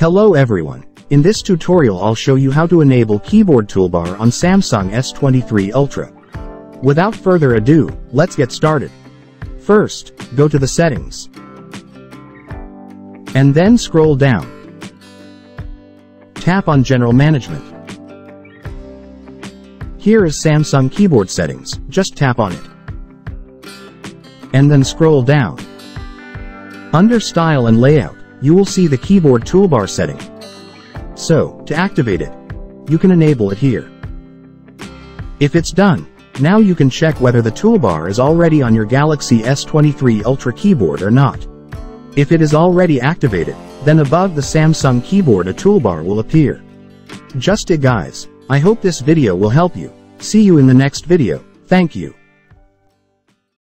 Hello everyone. In this tutorial I'll show you how to enable keyboard toolbar on Samsung S23 Ultra. Without further ado, let's get started. First, go to the settings. And then scroll down. Tap on General Management. Here is Samsung keyboard settings, just tap on it. And then scroll down. Under Style and Layout, you will see the keyboard toolbar setting. So, to activate it, you can enable it here. If it's done, now you can check whether the toolbar is already on your Galaxy S23 Ultra keyboard or not. If it is already activated, then above the Samsung keyboard a toolbar will appear. Just it guys, I hope this video will help you. See you in the next video, thank you.